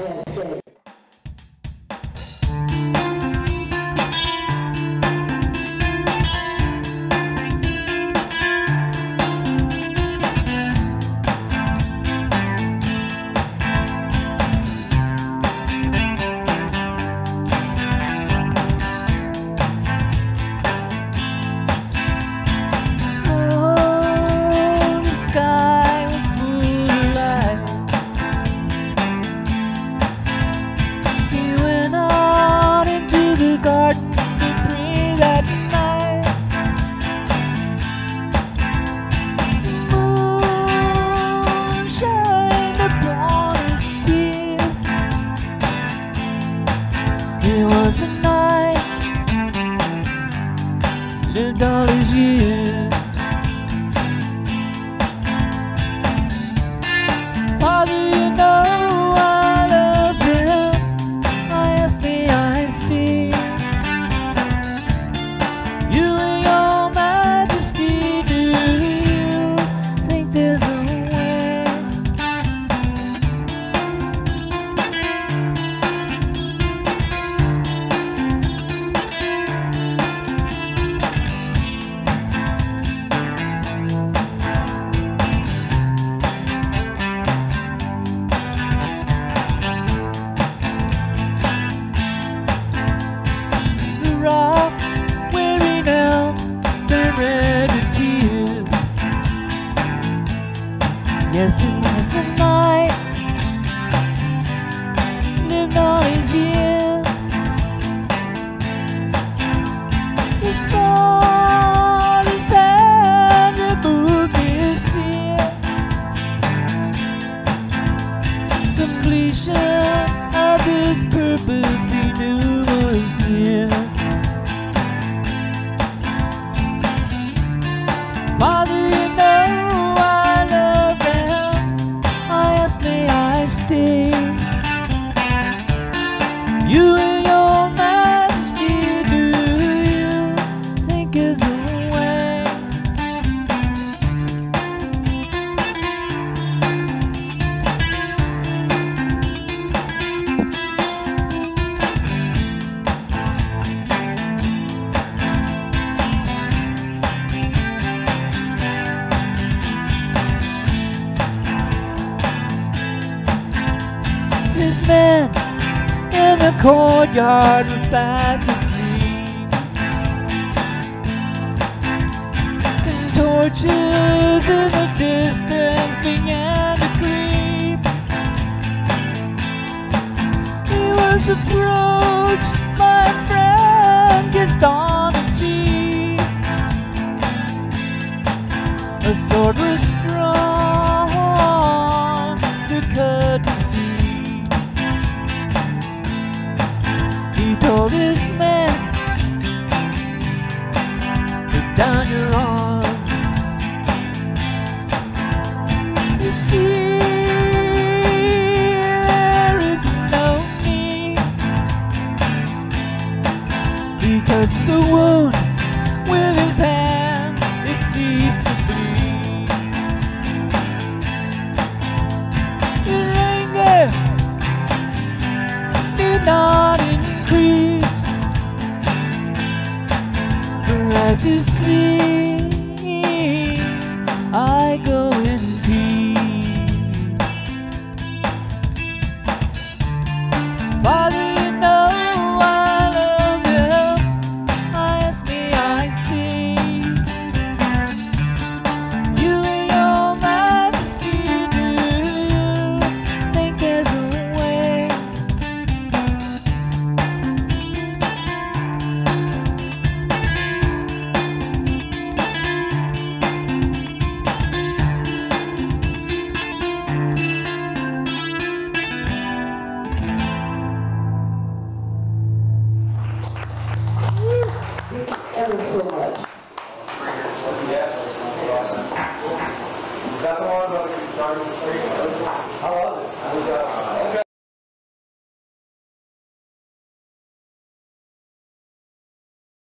I understand It was a night. Lived hand removed his fear. Completion of his purpose knew man in the courtyard was fast asleep. And torches in the distance began to creep. He was approached by a friend kissed on the cheek. A sword was He told his put down your arms. You see, there is no need. He touched the wound with his hand, As see, ever so much. Yes. Is that the one about the guitar? I love it. Uh,